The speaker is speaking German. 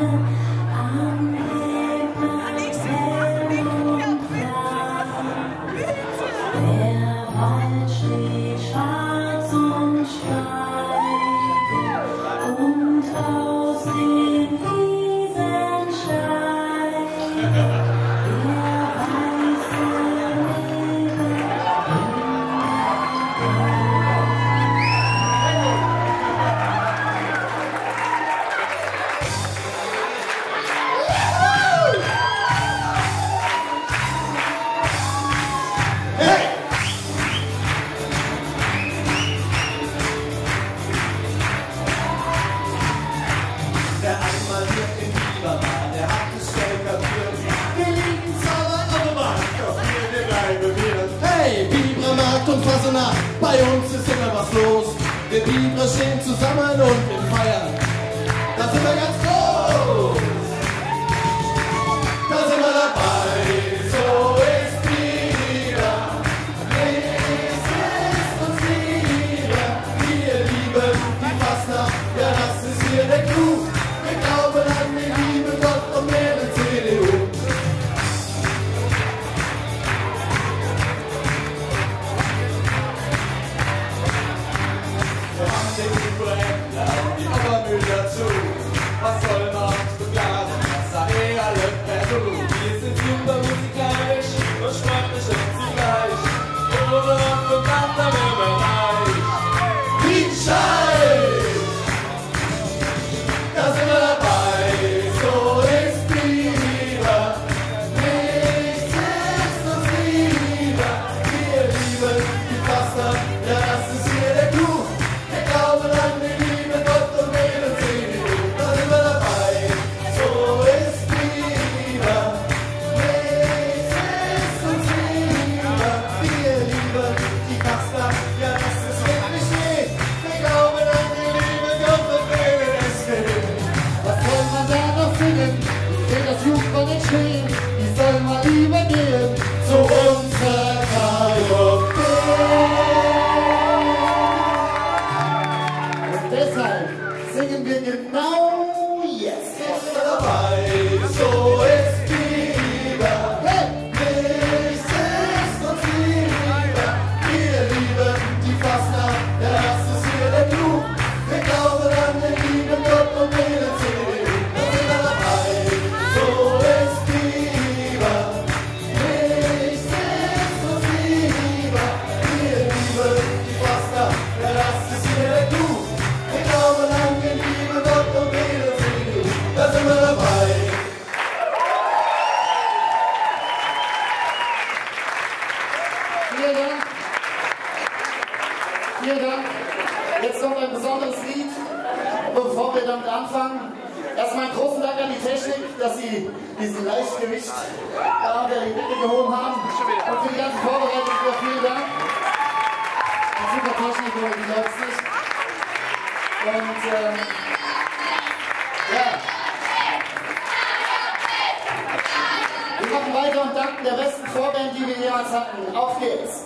wanna und Fasenacht, bei uns ist immer was los. Wir Biber stehen zusammen und wir feiern. Da sind wir ganz groß. Die nicht soll mal lieber gehen zu unserer KJB. Und deshalb singen wir genau jetzt. Wir dabei, so ist wieder. Vielen Dank. Jetzt kommt ein besonderes Lied, bevor wir damit anfangen. Erstmal einen großen Dank an die Technik, dass sie diesen Leichtgewicht da der die Decke gehoben haben. Und für die ganze Vorbereitung wieder vielen Dank. Ein super Technik, die läuft nicht. Und ähm, ja. Wir machen weiter und danken der besten Vorband, die wir jemals hatten. Auf geht's!